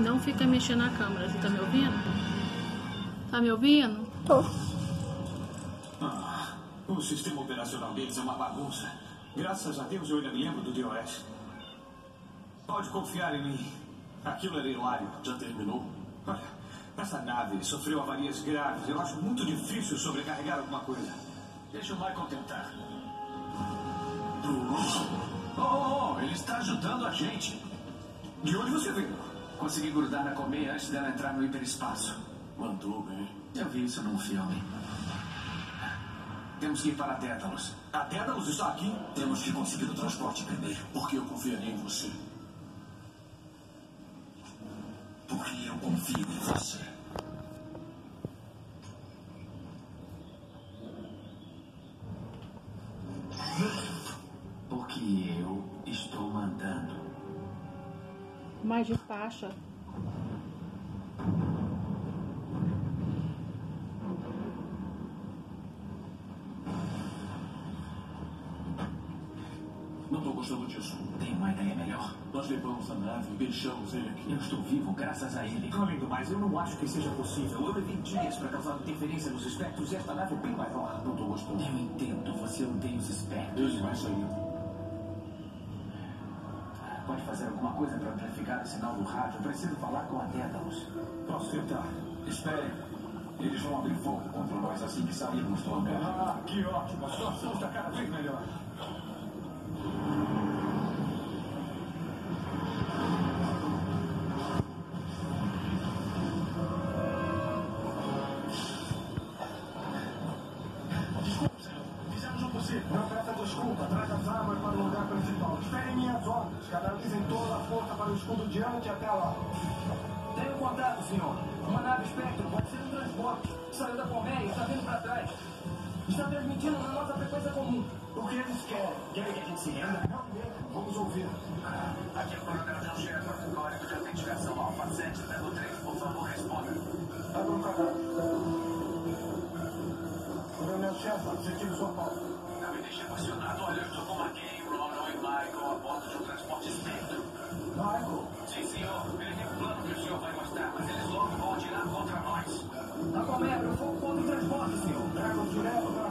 Não fica mexendo na câmera. Você tá me ouvindo? Tá me ouvindo? Tô. Ah, o sistema operacional deles é uma bagunça. Graças a Deus eu ainda me lembro do DOS. Pode confiar em mim. Aquilo era hilário. Já terminou? Olha, essa nave sofreu avarias graves. Eu acho muito difícil sobrecarregar alguma coisa. Deixa o Michael tentar. Oh, oh, oh, ele está ajudando a gente. De onde você veio? Consegui grudar na colmeia antes dela entrar no hiperespaço. Mandou bem. Eu vi isso num filme. Temos que ir para Dédalos. A Dédalos está aqui? Temos que conseguir o transporte primeiro. Porque eu confiaria em você. Porque eu confio em você. Mais despacha. Não estou gostando disso. Tem uma ideia melhor. Nós levamos a nave e deixamos ele aqui. Eu estou vivo graças a ele. Além do mais, eu não acho que seja possível. Eu levei dias para causar interferência nos espectros e esta nave é bem maior. Não estou gostando. Eu entendo, você odeia os espertos. Ele vai sair. Pode fazer alguma coisa para amplificar o sinal do rádio? Eu preciso falar com a Dédalos. Posso tentar. Esperem. Eles vão abrir fogo contra nós assim que sairmos do hangar. Ah, que ótimo. A situação está cada vez melhor. Traga as armas para o lugar principal. Esperem minhas ordens. Canalizem toda a força para o escudo diante até lá. Tenho contato, senhor. Uma nave espectro, pode ser um transporte. Saiu da colmeia e está vindo para trás. Está transmitindo na nossa frequência comum. O que eles querem? Querem que a gente se renda? Não mesmo. Vamos ouvir. Aqui é o coronel chefe. Código de autenticação Alfa 7, level 3. Por favor, responda. Abra um canal. Coronel Shepard, seguindo sua pauta. Nós. Na colmeia, eu fogo contra o transporte, senhor. tragam direto para a